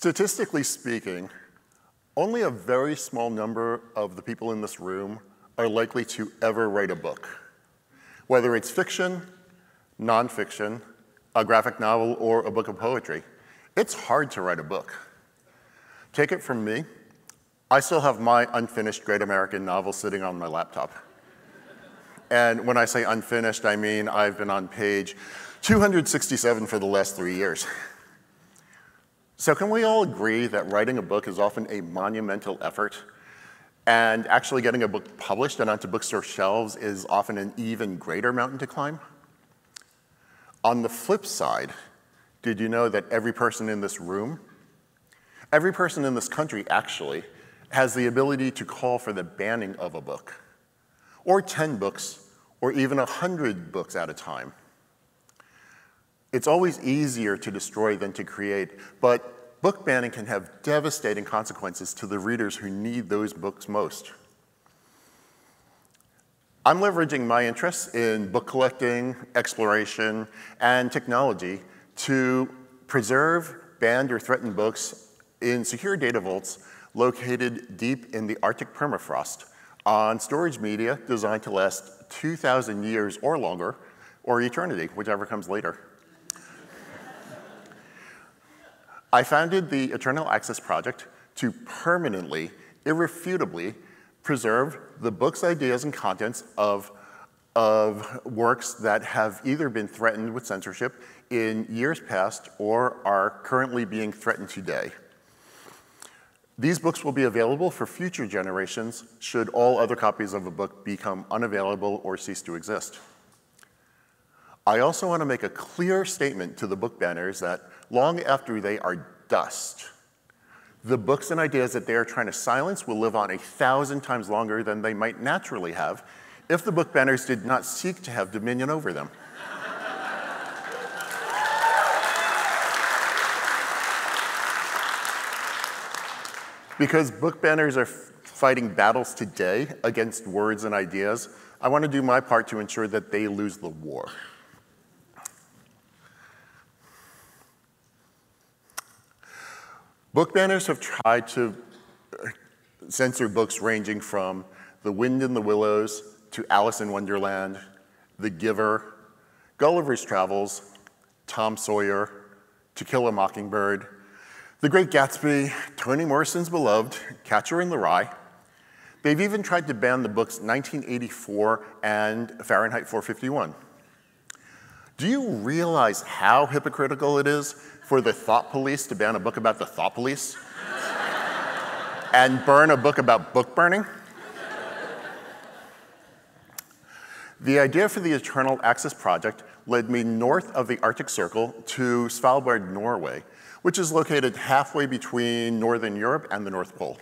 Statistically speaking, only a very small number of the people in this room are likely to ever write a book. Whether it's fiction, nonfiction, a graphic novel, or a book of poetry, it's hard to write a book. Take it from me, I still have my unfinished Great American novel sitting on my laptop. And when I say unfinished, I mean I've been on page 267 for the last three years. So can we all agree that writing a book is often a monumental effort? And actually getting a book published and onto bookstore shelves is often an even greater mountain to climb? On the flip side, did you know that every person in this room, every person in this country actually, has the ability to call for the banning of a book, or 10 books, or even 100 books at a time. It's always easier to destroy than to create, but book banning can have devastating consequences to the readers who need those books most. I'm leveraging my interests in book collecting, exploration, and technology to preserve banned or threatened books in secure data vaults located deep in the Arctic permafrost on storage media designed to last 2,000 years or longer, or eternity, whichever comes later. I founded the Eternal Access Project to permanently, irrefutably preserve the books, ideas, and contents of, of works that have either been threatened with censorship in years past or are currently being threatened today. These books will be available for future generations should all other copies of a book become unavailable or cease to exist. I also want to make a clear statement to the book banners that long after they are dust, the books and ideas that they are trying to silence will live on a thousand times longer than they might naturally have if the book banners did not seek to have dominion over them. Because book banners are fighting battles today against words and ideas, I want to do my part to ensure that they lose the war. Book banners have tried to uh, censor books ranging from The Wind in the Willows to Alice in Wonderland, The Giver, Gulliver's Travels, Tom Sawyer, To Kill a Mockingbird, the Great Gatsby, Toni Morrison's beloved, Catcher in the Rye. They've even tried to ban the books 1984 and Fahrenheit 451. Do you realize how hypocritical it is for the thought police to ban a book about the thought police and burn a book about book burning? The idea for the Eternal Access Project led me north of the Arctic Circle to Svalbard, Norway, which is located halfway between Northern Europe and the North Pole.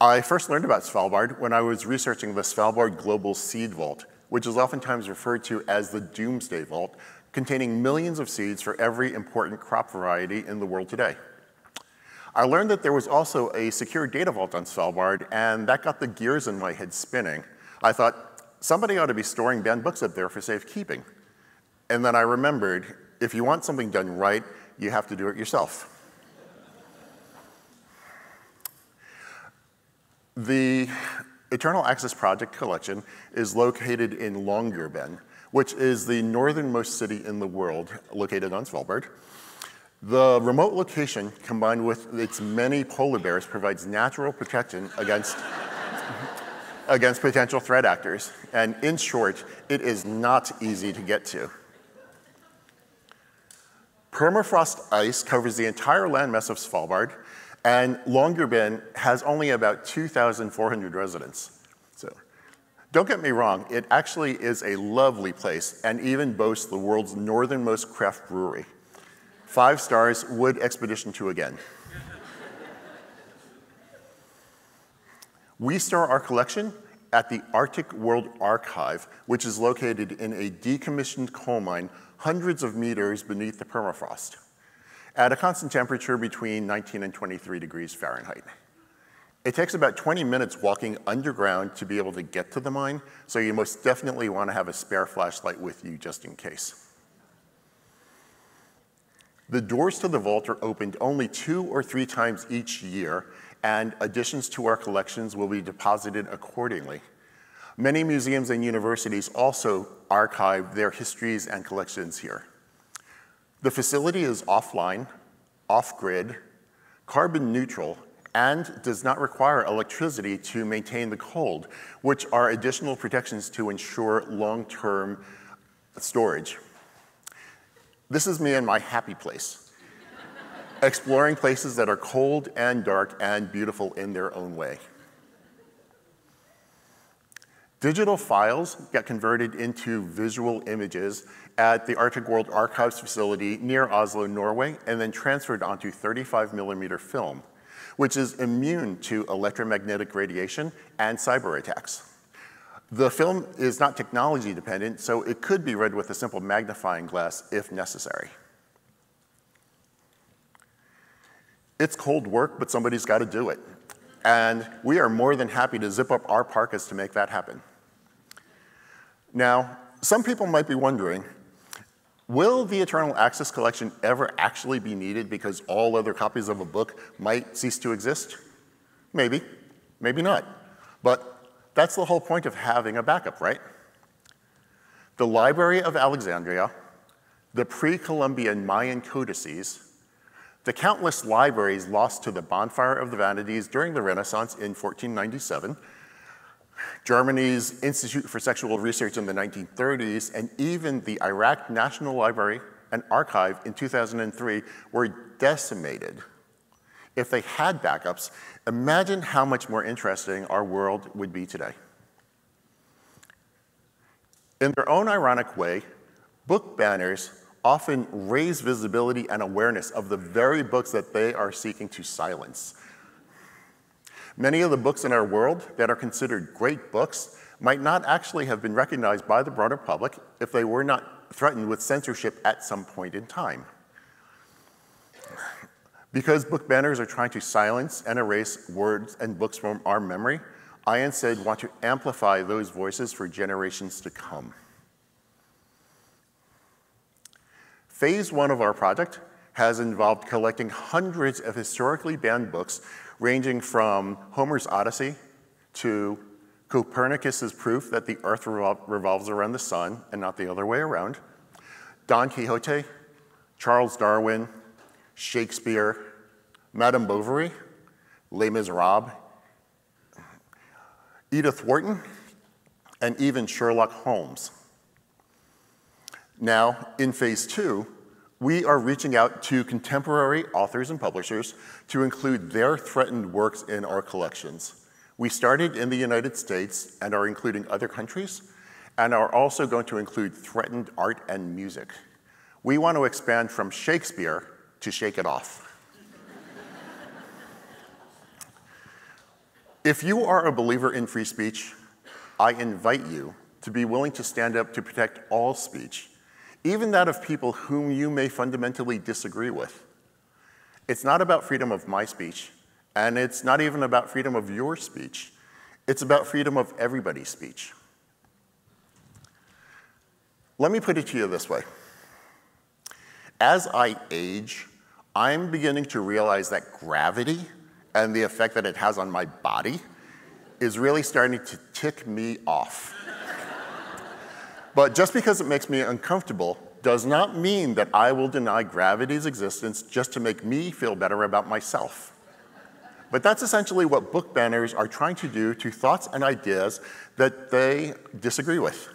I first learned about Svalbard when I was researching the Svalbard Global Seed Vault, which is oftentimes referred to as the Doomsday Vault, containing millions of seeds for every important crop variety in the world today. I learned that there was also a secure data vault on Svalbard, and that got the gears in my head spinning. I thought, somebody ought to be storing banned books up there for safekeeping. And then I remembered if you want something done right, you have to do it yourself. The Eternal Access Project collection is located in Longyearbyen, which is the northernmost city in the world, located on Svalbard. The remote location, combined with its many polar bears, provides natural protection against, against potential threat actors. And in short, it is not easy to get to. Permafrost ice covers the entire landmass of Svalbard, and Longyearbyen has only about 2,400 residents. Don't get me wrong, it actually is a lovely place and even boasts the world's northernmost craft brewery. Five stars, would expedition to again. we store our collection at the Arctic World Archive, which is located in a decommissioned coal mine hundreds of meters beneath the permafrost at a constant temperature between 19 and 23 degrees Fahrenheit. It takes about 20 minutes walking underground to be able to get to the mine, so you most definitely want to have a spare flashlight with you just in case. The doors to the vault are opened only two or three times each year, and additions to our collections will be deposited accordingly. Many museums and universities also archive their histories and collections here. The facility is offline, off-grid, carbon neutral, and does not require electricity to maintain the cold, which are additional protections to ensure long-term storage. This is me in my happy place, exploring places that are cold and dark and beautiful in their own way. Digital files get converted into visual images at the Arctic World Archives facility near Oslo, Norway, and then transferred onto 35 millimeter film, which is immune to electromagnetic radiation and cyber attacks. The film is not technology dependent, so it could be read with a simple magnifying glass if necessary. It's cold work, but somebody's got to do it. And we are more than happy to zip up our parkas to make that happen. Now, some people might be wondering, will the Eternal Access Collection ever actually be needed because all other copies of a book might cease to exist? Maybe, maybe not. But that's the whole point of having a backup, right? The Library of Alexandria, the pre-Columbian Mayan codices, the countless libraries lost to the bonfire of the vanities during the Renaissance in 1497, Germany's Institute for Sexual Research in the 1930s, and even the Iraq National Library and Archive in 2003 were decimated. If they had backups, imagine how much more interesting our world would be today. In their own ironic way, book banners often raise visibility and awareness of the very books that they are seeking to silence. Many of the books in our world that are considered great books might not actually have been recognized by the broader public if they were not threatened with censorship at some point in time. Because book banners are trying to silence and erase words and books from our memory, I instead want to amplify those voices for generations to come. Phase one of our project has involved collecting hundreds of historically banned books ranging from Homer's Odyssey to Copernicus's proof that the earth revol revolves around the sun and not the other way around, Don Quixote, Charles Darwin, Shakespeare, Madame Bovary, Les Miserables, Edith Wharton, and even Sherlock Holmes. Now, in phase two, we are reaching out to contemporary authors and publishers to include their threatened works in our collections. We started in the United States and are including other countries, and are also going to include threatened art and music. We want to expand from Shakespeare to Shake It Off. if you are a believer in free speech, I invite you to be willing to stand up to protect all speech even that of people whom you may fundamentally disagree with. It's not about freedom of my speech, and it's not even about freedom of your speech. It's about freedom of everybody's speech. Let me put it to you this way. As I age, I'm beginning to realize that gravity and the effect that it has on my body is really starting to tick me off. But just because it makes me uncomfortable does not mean that I will deny gravity's existence just to make me feel better about myself. But that's essentially what book banners are trying to do to thoughts and ideas that they disagree with.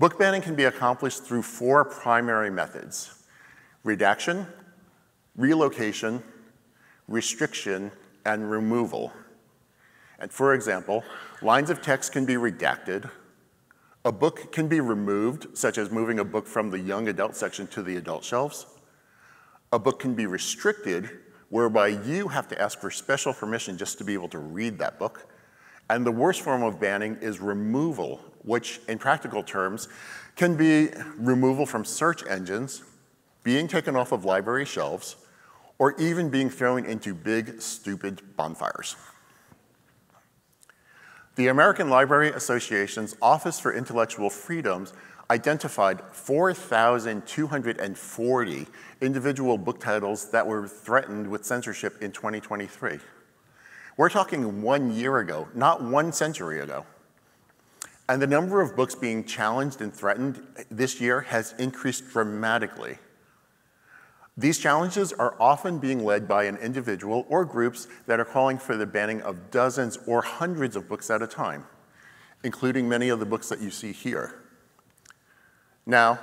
Book banning can be accomplished through four primary methods. Redaction, relocation, restriction, and removal. And for example, lines of text can be redacted, a book can be removed, such as moving a book from the young adult section to the adult shelves. A book can be restricted, whereby you have to ask for special permission just to be able to read that book. And the worst form of banning is removal, which in practical terms can be removal from search engines, being taken off of library shelves, or even being thrown into big, stupid bonfires. The American Library Association's Office for Intellectual Freedoms identified 4,240 individual book titles that were threatened with censorship in 2023. We're talking one year ago, not one century ago. And the number of books being challenged and threatened this year has increased dramatically. These challenges are often being led by an individual or groups that are calling for the banning of dozens or hundreds of books at a time, including many of the books that you see here. Now,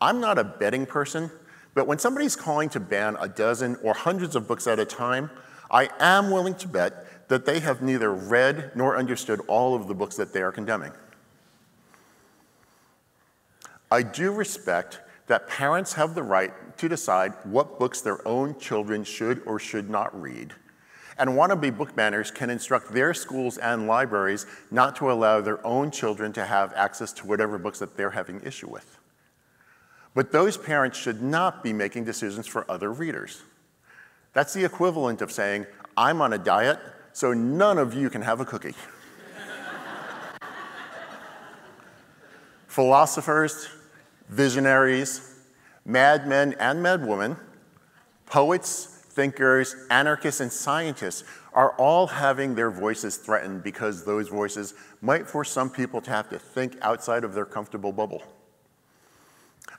I'm not a betting person, but when somebody's calling to ban a dozen or hundreds of books at a time, I am willing to bet that they have neither read nor understood all of the books that they are condemning. I do respect that parents have the right to decide what books their own children should or should not read. And wannabe book banners can instruct their schools and libraries not to allow their own children to have access to whatever books that they're having issue with. But those parents should not be making decisions for other readers. That's the equivalent of saying, I'm on a diet, so none of you can have a cookie. Philosophers, visionaries, madmen and madwomen, poets, thinkers, anarchists, and scientists are all having their voices threatened because those voices might force some people to have to think outside of their comfortable bubble.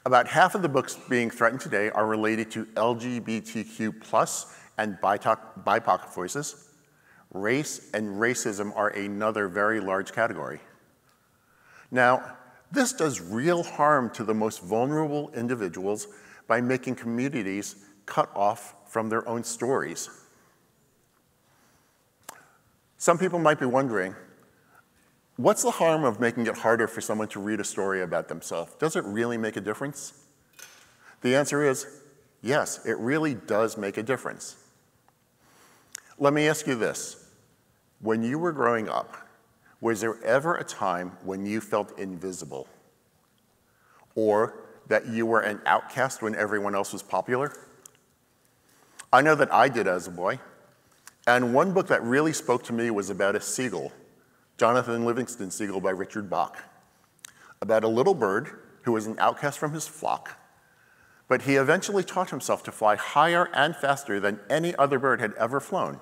About half of the books being threatened today are related to LGBTQ plus and BIPOC voices. Race and racism are another very large category. Now, this does real harm to the most vulnerable individuals by making communities cut off from their own stories. Some people might be wondering, what's the harm of making it harder for someone to read a story about themselves? Does it really make a difference? The answer is yes, it really does make a difference. Let me ask you this. When you were growing up, was there ever a time when you felt invisible? Or that you were an outcast when everyone else was popular? I know that I did as a boy. And one book that really spoke to me was about a seagull, Jonathan Livingston Seagull by Richard Bach, about a little bird who was an outcast from his flock, but he eventually taught himself to fly higher and faster than any other bird had ever flown.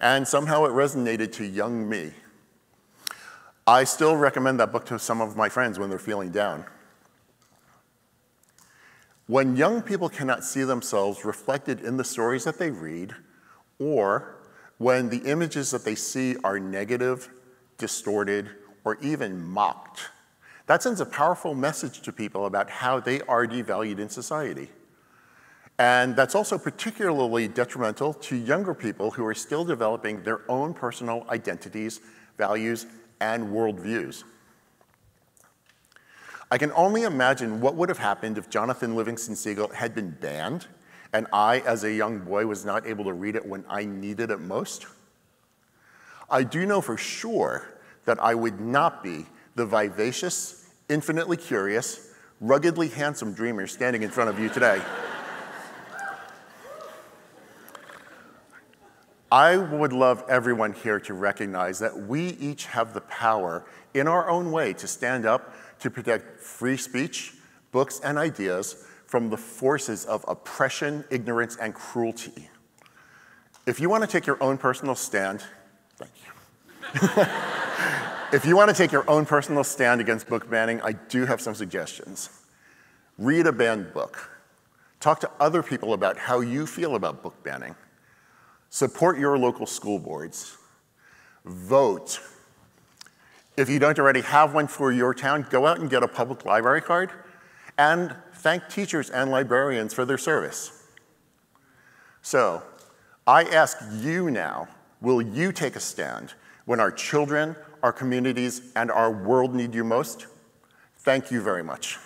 And somehow it resonated to young me. I still recommend that book to some of my friends when they're feeling down. When young people cannot see themselves reflected in the stories that they read, or when the images that they see are negative, distorted, or even mocked, that sends a powerful message to people about how they are devalued in society. And that's also particularly detrimental to younger people who are still developing their own personal identities, values, and worldviews. I can only imagine what would have happened if Jonathan Livingston Seagull had been banned and I, as a young boy, was not able to read it when I needed it most. I do know for sure that I would not be the vivacious, infinitely curious, ruggedly handsome dreamer standing in front of you today. I would love everyone here to recognize that we each have the power in our own way to stand up to protect free speech, books, and ideas from the forces of oppression, ignorance, and cruelty. If you want to take your own personal stand, thank you. if you want to take your own personal stand against book banning, I do have some suggestions. Read a banned book. Talk to other people about how you feel about book banning. Support your local school boards. Vote. If you don't already have one for your town, go out and get a public library card and thank teachers and librarians for their service. So, I ask you now, will you take a stand when our children, our communities, and our world need you most? Thank you very much.